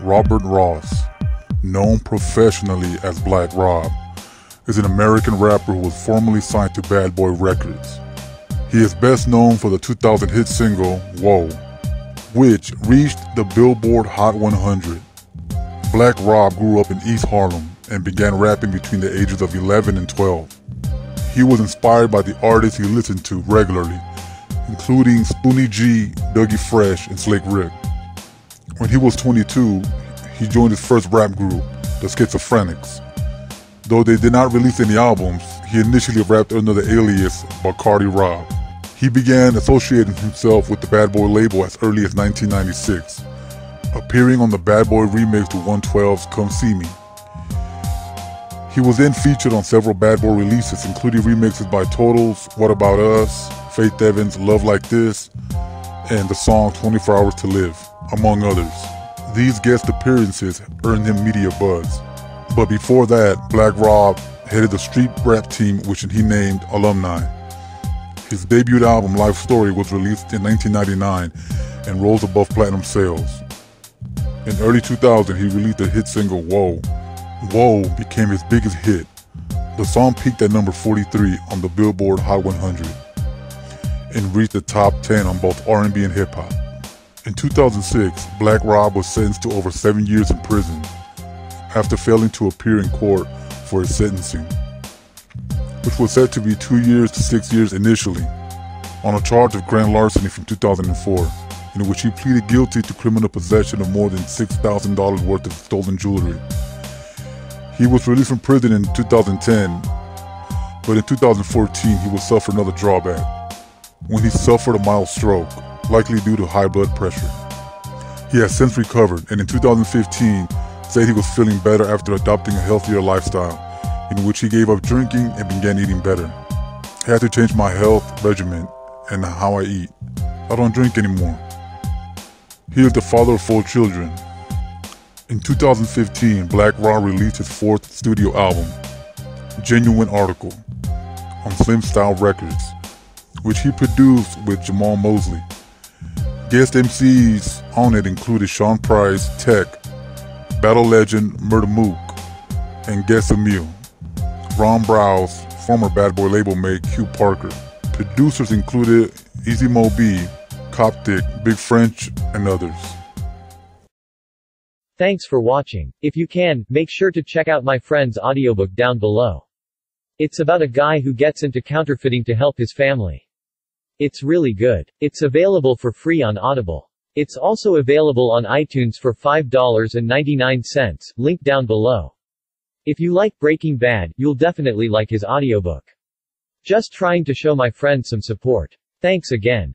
Robert Ross, known professionally as Black Rob, is an American rapper who was formerly signed to Bad Boy Records. He is best known for the 2000 hit single Whoa, which reached the Billboard Hot 100. Black Rob grew up in East Harlem and began rapping between the ages of 11 and 12. He was inspired by the artists he listened to regularly, including Spoonie G, Dougie Fresh, and Slick Rick. When he was 22, he joined his first rap group, the Schizophrenics. Though they did not release any albums, he initially rapped under the alias Bacardi Rob. He began associating himself with the Bad Boy label as early as 1996, appearing on the Bad Boy remix to 112's Come See Me. He was then featured on several Bad Boy releases, including remixes by Total's, What About Us, Faith Evans, Love Like This, and the song 24 Hours to Live, among others. These guest appearances earned him media buzz. But before that, Black Rob headed the street rap team which he named Alumni. His debut album, Life Story, was released in 1999 and rose above platinum sales. In early 2000, he released the hit single Whoa, Whoa became his biggest hit. The song peaked at number 43 on the Billboard Hot 100 and reached the top 10 on both R&B and hip hop. In 2006, Black Rob was sentenced to over 7 years in prison after failing to appear in court for his sentencing, which was set to be 2 years to 6 years initially, on a charge of grand larceny from 2004, in which he pleaded guilty to criminal possession of more than $6,000 worth of stolen jewelry. He was released from prison in 2010, but in 2014 he would suffer another drawback when he suffered a mild stroke, likely due to high blood pressure. He has since recovered and in 2015 said he was feeling better after adopting a healthier lifestyle, in which he gave up drinking and began eating better. I had to change my health regimen and how I eat. I don't drink anymore. He is the father of four children in 2015, Black Rob released his fourth studio album, Genuine Article, on Slim Style Records, which he produced with Jamal Mosley. Guest MCs on it included Sean Price, Tek, Battle Legend Murda Mook, and Guess Emil. Ron Brow's former Bad Boy label mate Q Parker. Producers included Easy Mo Bee, Coptic, Big French, and others. Thanks for watching. If you can, make sure to check out my friend's audiobook down below. It's about a guy who gets into counterfeiting to help his family. It's really good. It's available for free on Audible. It's also available on iTunes for $5.99, link down below. If you like Breaking Bad, you'll definitely like his audiobook. Just trying to show my friend some support. Thanks again.